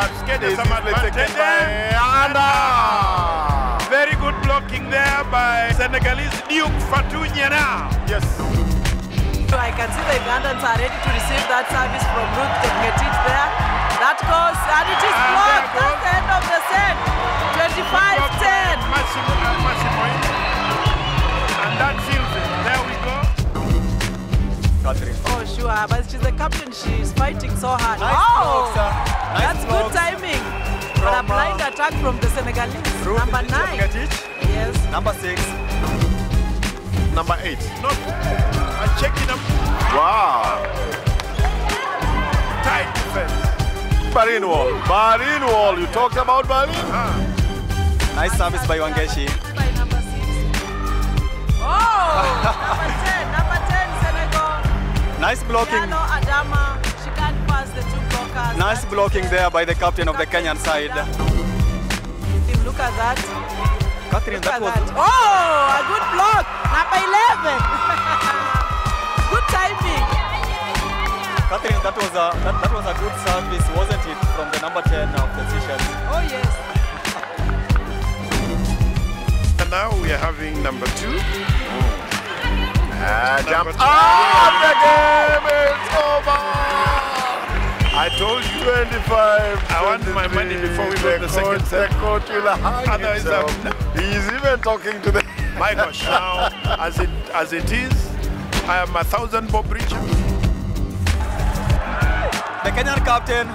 Eh? Anna. Very good blocking there by Senegalese Duke Fatunyana. Yes. So I can see the Ugandans are ready to receive that service from Ruth Tekmetic there. That goes, and it is and blocked. That's the end of the set. 25-10. Maximum, maximum. And that seals it. There we go. Catherine. Oh, sure, but she's the captain. She's fighting so hard. Nice. Blind attack from the Senegalese. Ruth Number nine. Ngetich. Yes. Number six. Number eight. Not uh, checking up Wow. tight defense. Marine wall. Marine wall. You talked about Marine? Ah, Nice service by Wangeshi. By number six. Oh, number 10. Number 10, Senegal. Nice blocking. Yano Adama. She can't pass the two blockers. Nice blocking there by the captain of the Kenyan side. Tim, Look at that. Catherine, Look that at was that. Oh, a good block. Number 11. good timing. Catherine, that was a that, that was a good service, wasn't it, from the number 10 of the Seychelles? Oh, yes. and now we are having number two. Ah, jump. Number Ah, the game is over. I told you. 25. I want my money before we go to the second set. The coach will hang Otherwise, himself. He's even talking to the. My gosh, now as it as it is, I am a thousand bob richer. The Kenyan captain,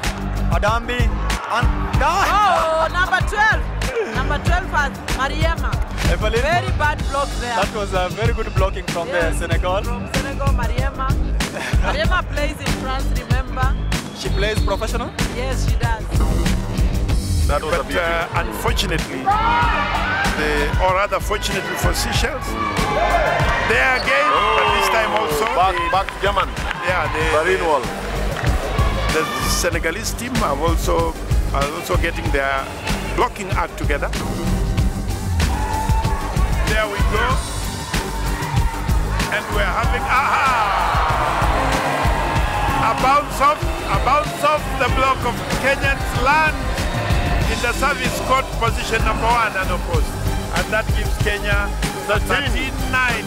Adambi, and die. Oh, number 12. Number 12 has Mariema. Evelyn, Very bad block there. that was a very good blocking from uh, Yes, the Senegal. From Senegal, Mariema. Mariema plays in France, remember? She plays professional. Yes, she does. That was a But uh, unfortunately, the, or rather fortunately for Seychelles, there again, but this time also, back, the, back German. yeah, the, Marine wall. the Senegalese team have also are also getting their blocking act together. Bounce off, a bounce off the block of Kenyans land in the service court position number one and opposed. And that gives Kenya the 13-9 lead. Senegal.